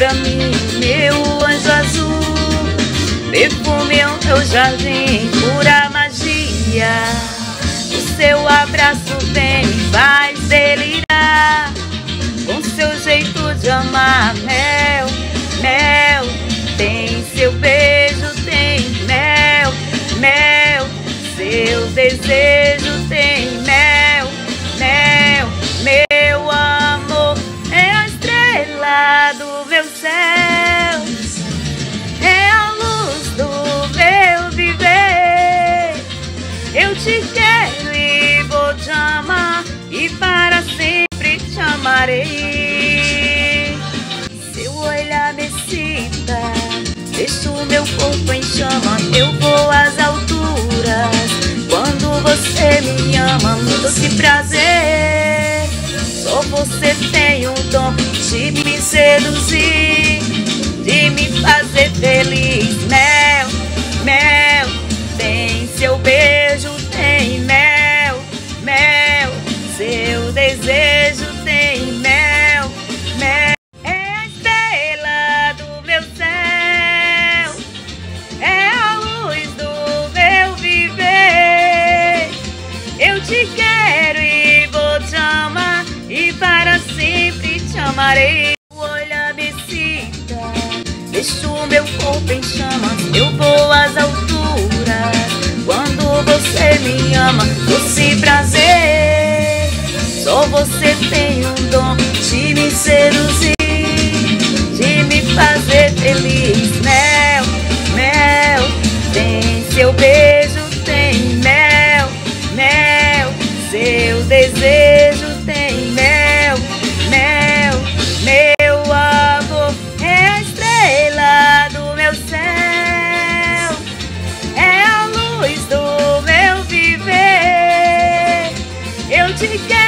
pra mim, meu anjo azul. Perfume o meu jardim, pura magia. O seu abraço vem, faz delirar. Com seu jeito de amar, mel, mel. Tem seu beijo, tem mel, mel. Seu desejo quero e vou te amar e para sempre te amarei. Seu olhar me excita, deixa o meu corpo em chama. Eu vou às alturas quando você me ama, um doce prazer. Só você tem o dom de me seduzir, de me amarei. O olhar me excita, deixa o meu corpo em chamas. Eu vou às alturas quando você me ama. Doce prazer, só você tem o dom de me seduzir, de me fazer feliz. Mel, mel, tem seu beijo, tem mel, mel, seu desejo Eu